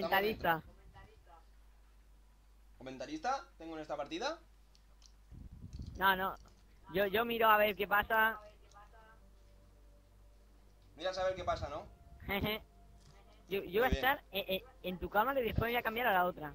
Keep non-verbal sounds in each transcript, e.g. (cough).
comentarista. ¿Comentarista? ¿Tengo en esta partida? No, no. Yo, yo miro a ver qué pasa. Mira a saber qué pasa, ¿no? (laughs) Yo, yo voy a estar eh, eh, en tu cámara y después voy a cambiar a la otra.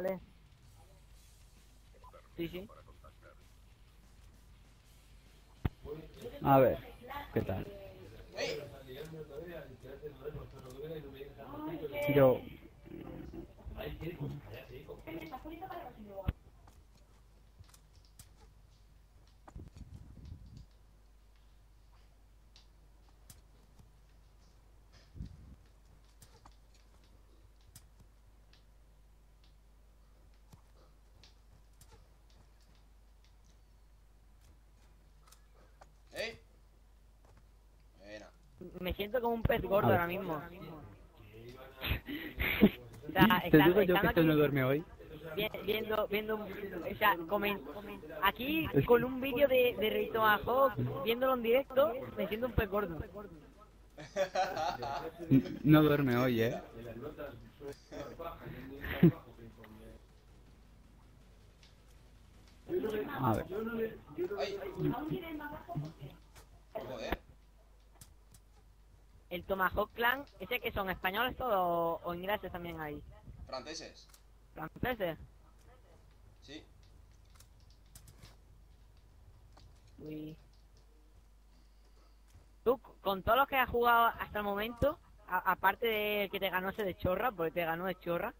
Vale. Sí, sí. A ver, ¿qué tal? Yo... ¡Ey! Buena. Me siento como un pez gordo ahora mismo. (laughs) Está- Te está- digo yo que este no aquí duerme hoy. vi- viendo, viendo, un- o sea, comen- aquí Es- con un vídeo de, de Rey Tomahawk, viéndolo en directo, me siento un pez gordo. No duerme hoy, ¿eh? (laughs) A ver. ¡Ay! Joder. El Tomahawk Clan, ¿ese que son españoles todos o, ingleses también hay? Franceses. ¿Franceses? Sí. Uy. Tú, con todos los que has jugado hasta el momento, aparte de que te ganó ese de chorra, porque te ganó de chorra,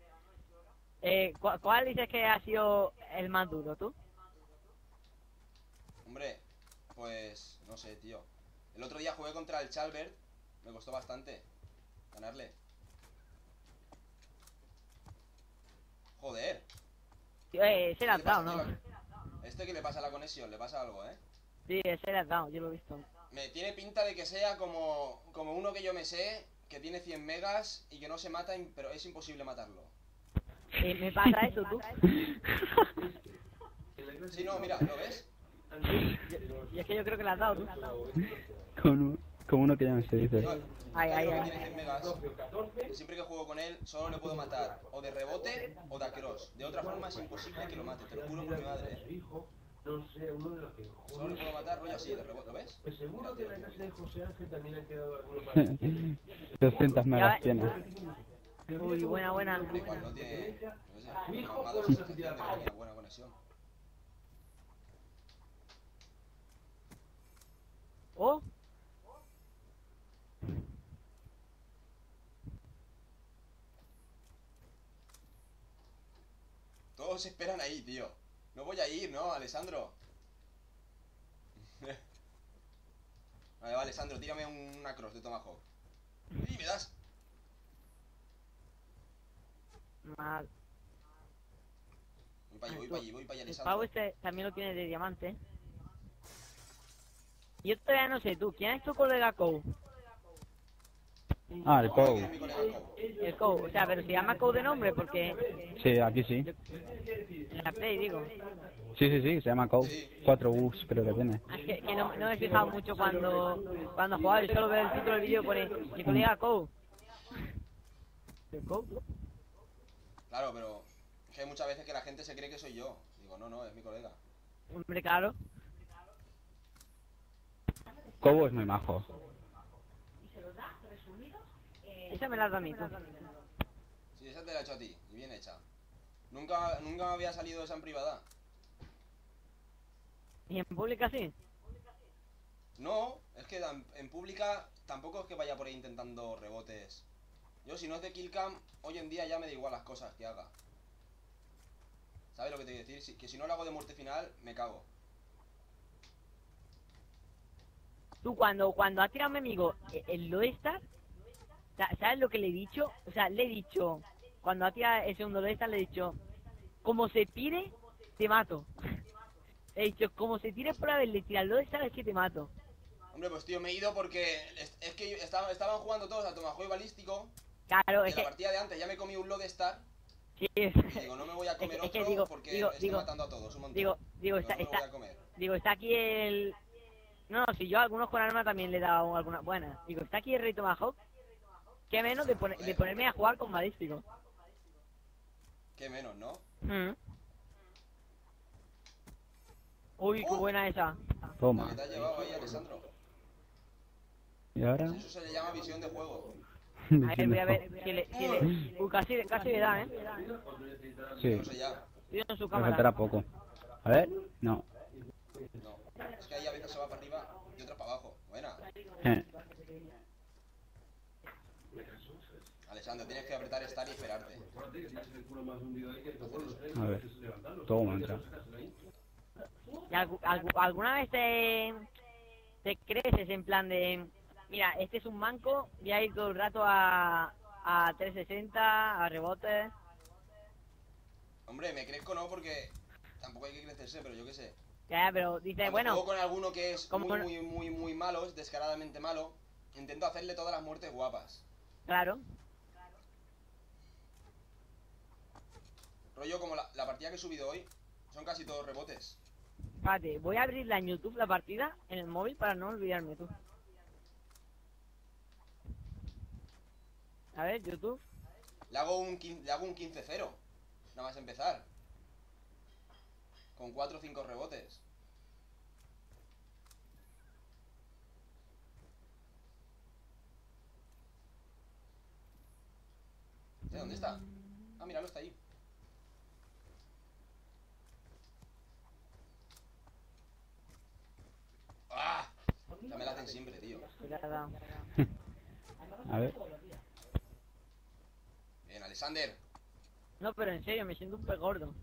eh, ¿cu- ¿cuál dices que ha sido el más duro, tú? Hombre, pues no sé, tío. El otro día jugué contra el Chalbert. Me costó bastante ganarle. Joder. Eh, ese le has ¿Qué dado, ¿no? Este que le pasa a la conexión, le pasa algo, ¿eh? Sí, ese le has dado, yo lo he visto. Me tiene pinta de que sea como, como uno que yo me sé, que tiene 100 megas y que no se mata, pero es imposible matarlo. Eh, me pasa eso, tú. (laughs) Sí, no, mira, ¿lo ves? Y es que yo creo que le has dado, tú. Con, con uno que ya no se dice. Ay, ay, ay. tiene 100 megas. que siempre que juego con él, solo le puedo matar o de rebote o de across. De otra forma es imposible que lo mate, te lo juro por mi madre. hijo, no sé, uno de los que Solo le puedo matar rollo así, de rebote, ¿lo ves? Pues seguro que en la casa de José Ángel también han quedado algunos para (laughs) 200 megas tiene. Uy, buena, buena. No tiene. Me ha buena conexión. Oh, Todos esperan ahí, tío. No voy a ir, ¿no, Alessandro? (laughs) Vale, vale, Alessandro, tírame un- una cross de Tomahawk. ¡Y me das! mal. Voy para allí, voy para allí, voy para allí, El pavo Alessandro. este también lo tiene de diamante. Yo todavía no sé tú, ¿quién es tu colega Cole? Ah, el ¿Cómo que Pou. es mi colega Cole? El Cole, o sea, pero se llama Cole de nombre porque Sí, aquí sí. en la Play digo. Sí, sí, sí, se llama. Sí. 4 bugs creo que tiene. Ah, Es que, que no, no me he fijado mucho cuando, cuando jugaba, yo solo veo el título del vídeo pone mi colega Cole. ¿El Cole? Claro, pero es que hay muchas veces que la gente se cree que soy yo. Digo, no, no, es mi colega. Hombre, claro. Cobo es muy majo. Esa me la has dado a mí, tú. Sí, esa te la he hecho a ti, y bien hecha. Nunca, nunca me había salido esa en privada. ¿Y en pública sí? No, es que en pública tampoco es que vaya por ahí intentando rebotes. Yo si no es de killcam, hoy en día ya me da igual las cosas que haga. ¿Sabes lo que te quiero decir? Si- que si no lo hago de muerte final, me cago. Tú cuando, cuando has tirado a mi amigo eh, el sa- ¿sabes lo que le he dicho? O sea, le he dicho, cuando ha tirado el segundo Lodestar, le he dicho, como se tire, te mato. (laughs) He dicho, como se tire por haberle tirado el Lodestar, es que te mato. Hombre, pues tío, me he ido porque es, es que estaba- estaban jugando todos a Tomahawk balístico Claro, es la que... partida de antes ya me comí un Lodestar Sí, y (laughs) digo, no me voy a comer Es que- es que otro digo- porque digo- estoy digo- matando a todos un montón. digo, digo, está, no lo está, digo, está aquí el... No, no, si yo a algunos con arma también le dado algunas buenas. Digo, está aquí el Rey Tomahawk. Qué menos de, pone- de ponerme a jugar con balístico. Qué menos, ¿no? Mm. Uy, qué Oh. buena esa. Toma. que te has llevado ahí, Alessandro. ¿Y ahora? Eso se le llama visión de juego. (laughs) A ver, voy a ver si le... Si le... Uy, casi, casi le da, ¿eh? Sí, No sé ya. Me faltará poco. A ver, no. No. Es que ahí a veces se va para arriba y otras para abajo. Buena. Eh, Alessandro, tienes que apretar estar y esperarte. a ver. Toma, entra. ¿Y algu- algu- ¿Alguna vez te, te creces en plan de... Mira, este es un manco, voy a ir todo el rato a, a 360, a rebotes... Hombre, me crezco no porque tampoco hay que crecerse, pero yo qué sé. Ya, pero dice, Cuando bueno, juego con alguno que es muy, muy, muy, muy malo, es descaradamente malo, intento hacerle todas las muertes guapas. claro. Rollo como la, la partida que he subido hoy, son casi todos rebotes. Espérate, voy a abrirla en YouTube la partida, en el móvil, para no olvidarme tú. A ver, YouTube. Le hago un, le hago un 15-0, nada más empezar. Con 4 o 5 rebotes. ¿De dónde está? Ah, míralo, está ahí. ¡Ah! Ya me la hacen siempre, tío. A ver. Bien, Alexander. No, pero en serio, me siento un pez gordo.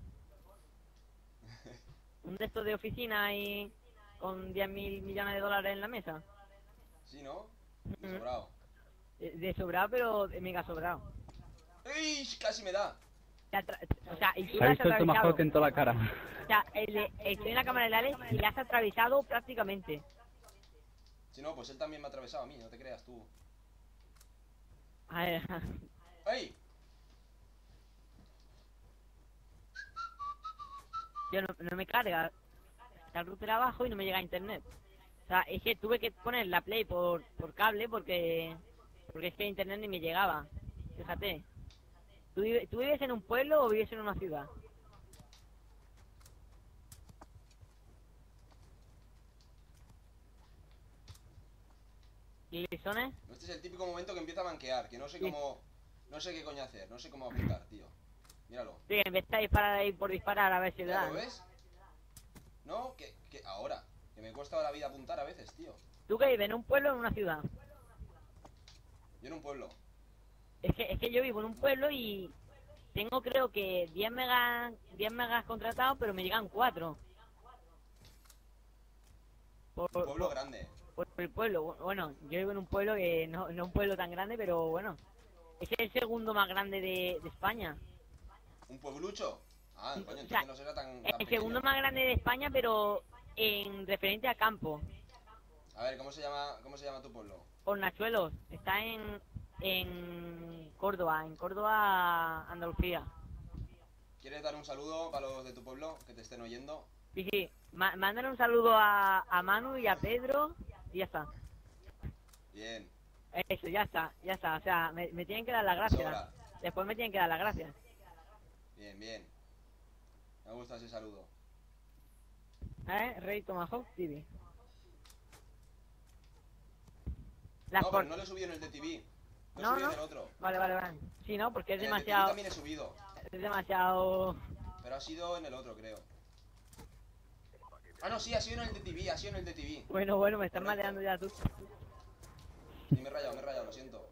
Un de estos de oficina y con 10 mil millones de dólares en la mesa. ¿Sí, no? Ujú. Sobrado. De, de sobrado, pero de mega sobrado. ¡Ey! Casi me da. O sea, y tú ha has visto el tomahawk en toda la cara. O sea, el de- estoy en la cámara de Alex y le has atravesado prácticamente. Si no, pues él también me ha atravesado a mí, no te creas tú. A ver, ¡Ey! Yo no, no me carga. Está el router abajo y no me llega a internet. O sea, es que tuve que poner la play por, por cable porque porque es que internet ni me llegaba. Fíjate. ¿Tú, vive- ¿Tú vives en un pueblo o vives en una ciudad? ¿Y? Este es el típico momento que empieza a manquear, que no sé cómo... No sé qué coño hacer, no sé cómo apuntar, tío. Míralo. Sí, de disparar ahí por disparar a ver si le dan. ¿Lo ves? No, que, que ahora. Que me cuesta la vida apuntar a veces, tío. ¿Tú que vives en un pueblo o en una ciudad? Yo en un pueblo. Es que, es que yo vivo en un pueblo y tengo creo que 10 megas, 10 megas contratados, pero me llegan 4. Por, Un pueblo por- grande. por el pueblo. Bueno, yo vivo en un pueblo que no, no un pueblo tan grande, pero bueno. Es el segundo más grande de, de España. ¿Un pueblucho? Ah, coño, O sea, entonces no será tan, tan El segundo pequeño. más grande de España, pero en referente a campo. A ver, ¿cómo se llama, cómo se llama tu pueblo? Hornachuelos. Está en, en Córdoba, en Córdoba, Andalucía. ¿Quieres dar un saludo para los de tu pueblo que te estén oyendo? Sí, sí. Ma- mándale un saludo a, a Manu y a Pedro y ya está. Bien. Eso, ya está, ya está. O sea, me, me tienen que dar las gracias. Después me tienen que dar las gracias. Bien, bien. Me gusta ese saludo. ¿Eh? Rey Tomahawk TV. Las no, por- pero no lo he subido en el de TV. Lo he No, subido no. en el otro. Vale, vale, vale. Sí, ¿no? Porque es En el de TV demasiado... también he subido. Es demasiado... Pero ha sido en el otro, creo. Ah, no, sí, ha sido en el de TV, ha sido en el de TV. Bueno, bueno, me estás Correcto. mareando ya tú. Y me he rayado, me he rayado, lo siento.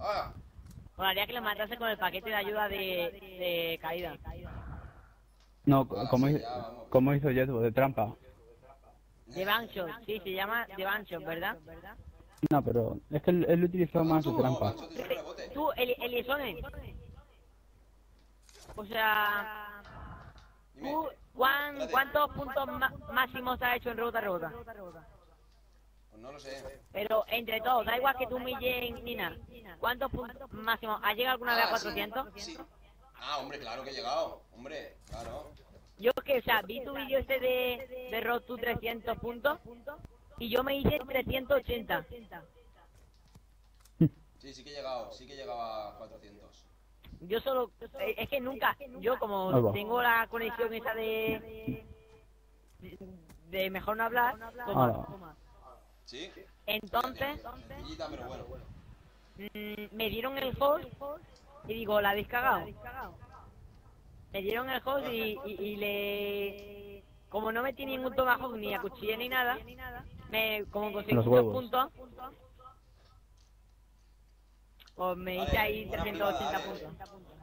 ¡Ah! Molaría que le matase con el paquete de ayuda de, de caída. No, como, sí, hizo, como hizo Jetbo, de trampa. De Banshot, sí, se llama de Banshot, ¿verdad? No, pero es que él, él utilizó más de trampa. Tú, Eli- Eliasone. O sea... ¿Tú cuán- cuántos puntos ma- máximos has hecho en rebota rebota? Pues no lo sé. Pero entre todos, da igual que tú me lleguen ni nada. ¿Cuántos puntos máximo? ¿Has llegado alguna vez a Ah, sí, 400? Sí. Ah, hombre, claro que he llegado. Hombre, claro. Yo que, o sea, vi tu vídeo este de, de Road to 300 puntos y yo me hice 380. Sí, sí que he llegado. Sí que he llegado a 400. Yo solo, eh, es que nunca, yo como va. tengo la conexión esa de, de mejor no hablar, toma. Ahora. ¿Sí? Entonces, Sencillita, pero bueno. mm, me dieron el host y digo, la habéis cagado. Me dieron el host y, y, y le... Como no metí ningún tomahawk ni a cuchilla ni nada, me, como conseguí Los muchos huevos. puntos, pues me hice ahí buena 380 privada, puntos.